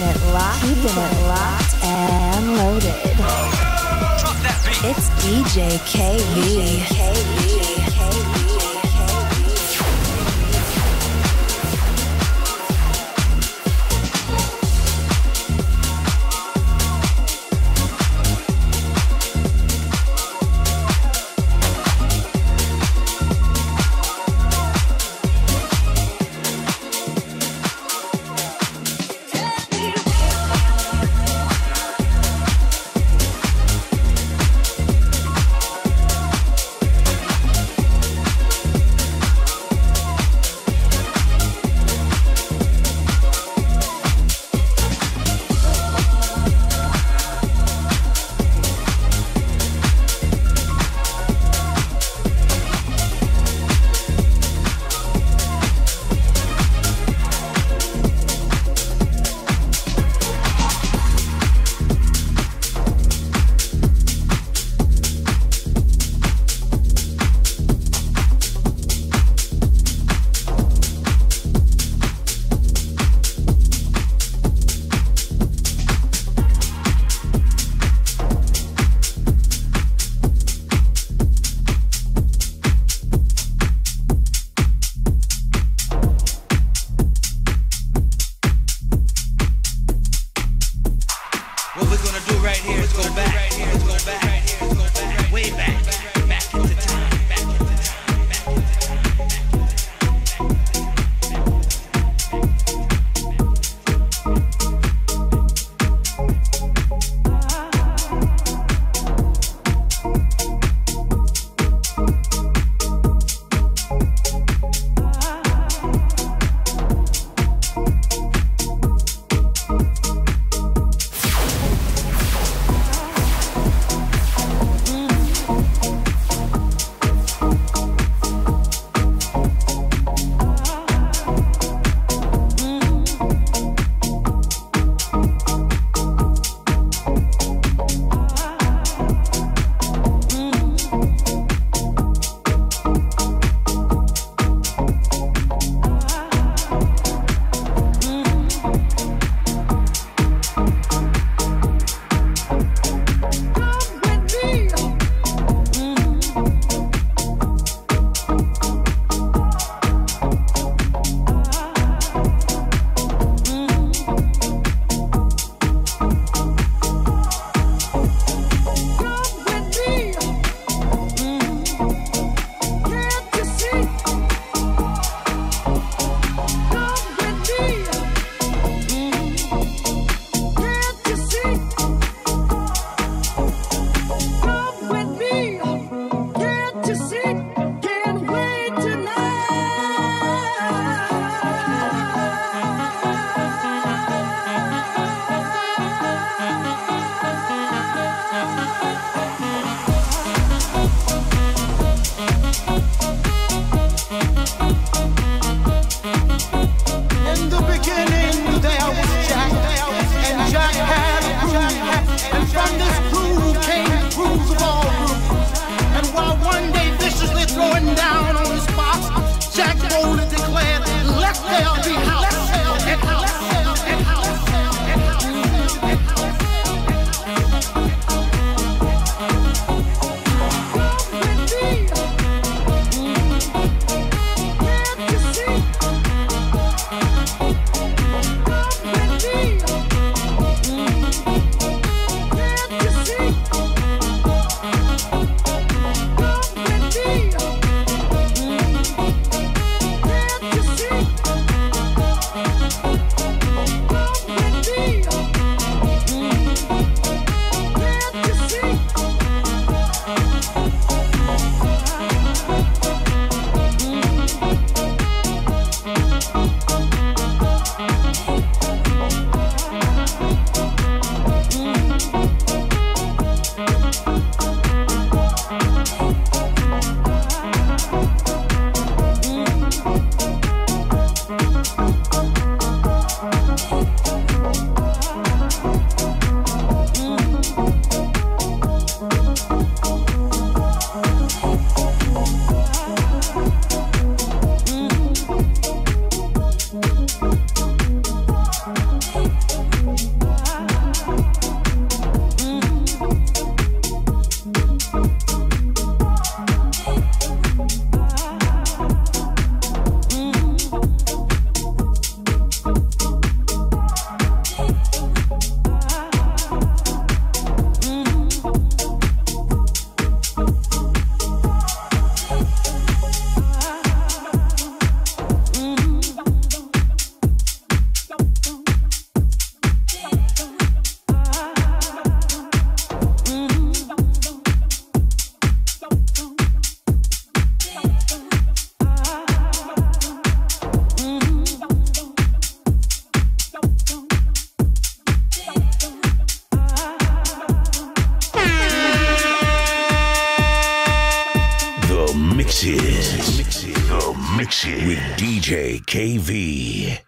it locked, keeping it locked and loaded. It's DJ KV. KV. What we're gonna do right here is go back. Right go back. Mixes. The Mixes with DJ KV.